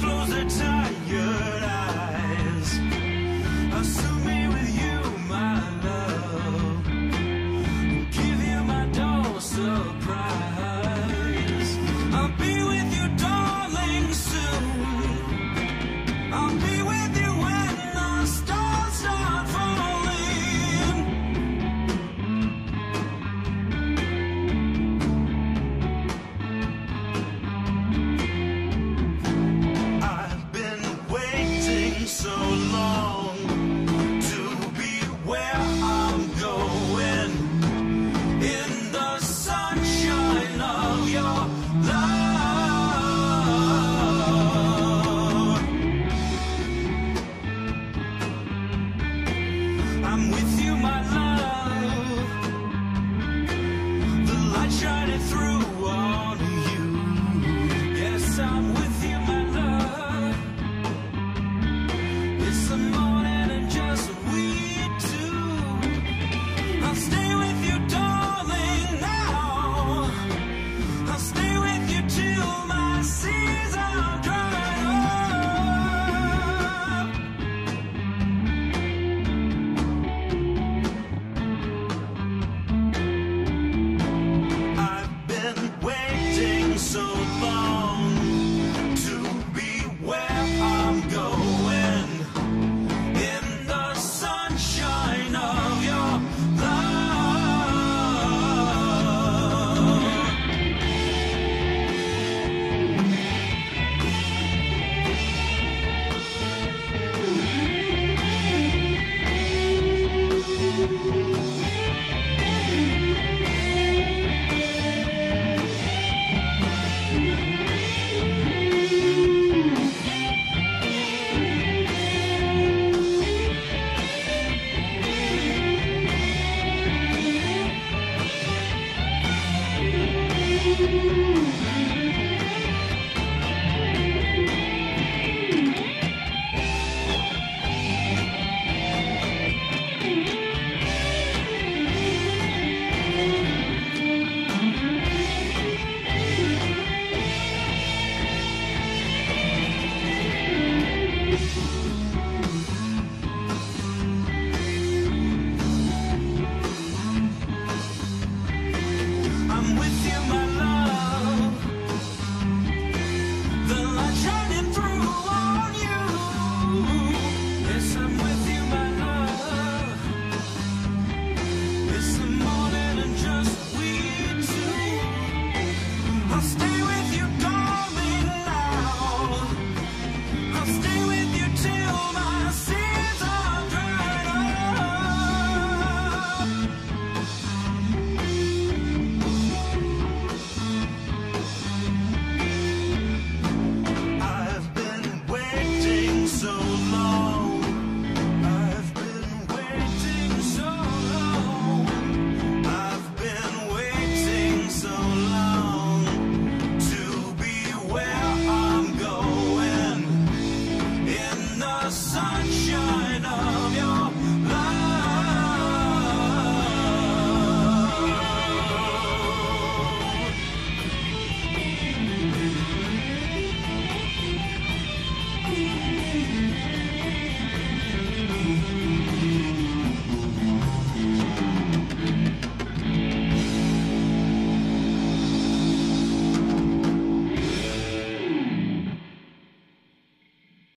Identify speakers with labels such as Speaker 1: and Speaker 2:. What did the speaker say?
Speaker 1: clothes are tired long.